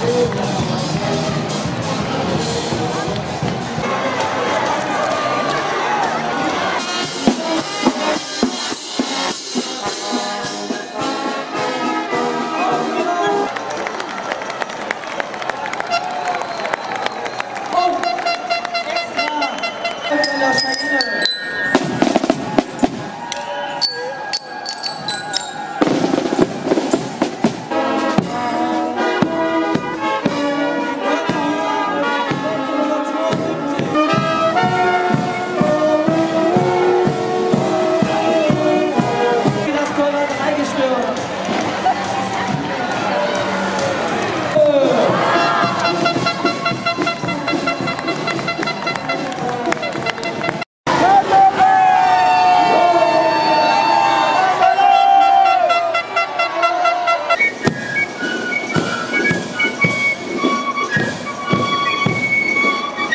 Gracias.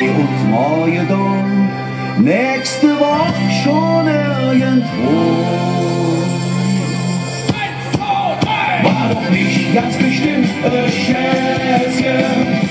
Uns morgen nächste Woche schon irgendwo. War doch nicht ganz bestimmt ein Schätzchen,